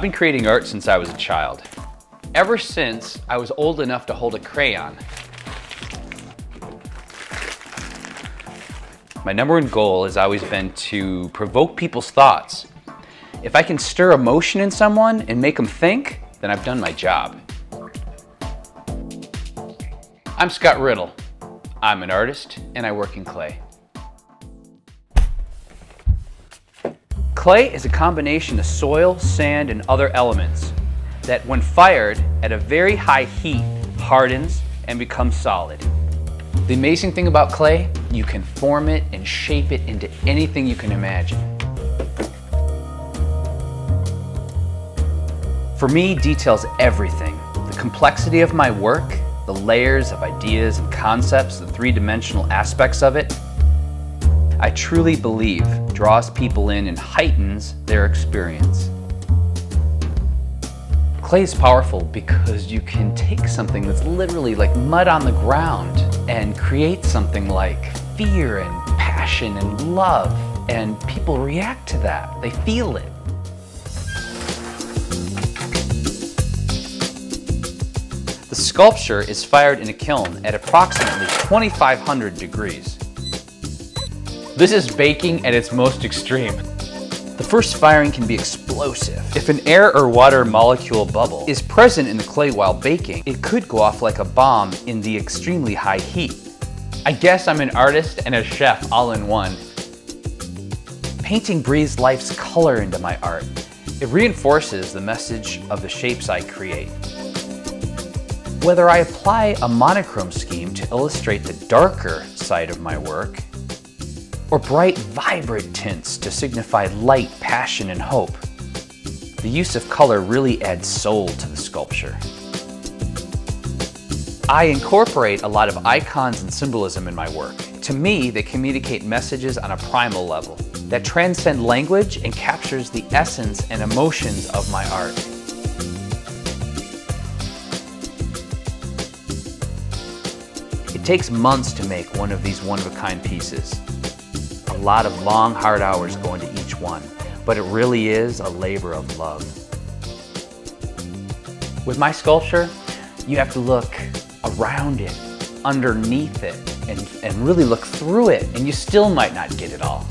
been creating art since I was a child. Ever since I was old enough to hold a crayon. My number one goal has always been to provoke people's thoughts. If I can stir emotion in someone and make them think, then I've done my job. I'm Scott Riddle. I'm an artist and I work in clay. Clay is a combination of soil, sand, and other elements that when fired at a very high heat hardens and becomes solid. The amazing thing about clay, you can form it and shape it into anything you can imagine. For me, details everything. The complexity of my work, the layers of ideas and concepts, the three-dimensional aspects of it, I truly believe draws people in and heightens their experience. Clay is powerful because you can take something that's literally like mud on the ground and create something like fear and passion and love and people react to that. They feel it. The sculpture is fired in a kiln at approximately 2500 degrees. This is baking at its most extreme. The first firing can be explosive. If an air or water molecule bubble is present in the clay while baking, it could go off like a bomb in the extremely high heat. I guess I'm an artist and a chef all in one. Painting breathes life's color into my art. It reinforces the message of the shapes I create. Whether I apply a monochrome scheme to illustrate the darker side of my work, or bright, vibrant tints to signify light, passion, and hope. The use of color really adds soul to the sculpture. I incorporate a lot of icons and symbolism in my work. To me, they communicate messages on a primal level that transcend language and captures the essence and emotions of my art. It takes months to make one of these one-of-a-kind pieces lot of long, hard hours go into each one, but it really is a labor of love. With my sculpture, you have to look around it, underneath it, and, and really look through it, and you still might not get it all.